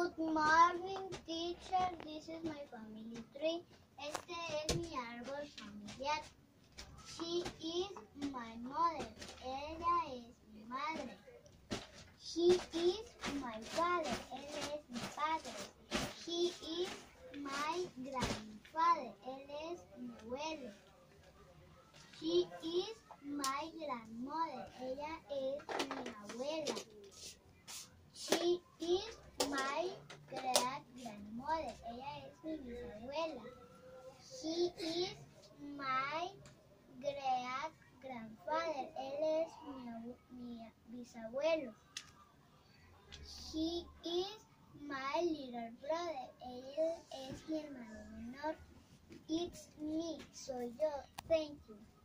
Good morning, teacher. This is my family tree. Este es mi árbol familiar. She is my mother. Ella es mi madre. He is my father. Él es mi padre. He is my grandfather. Él es mi abuelo. She is my grandmother. Ella es mi abuela. She is my great grandmother. Ella es mi bisabuela. He is my great grandfather. Él es mi, mi bisabuelo. He is my little brother. Él es mi hermano menor. It's me. Soy yo. Thank you.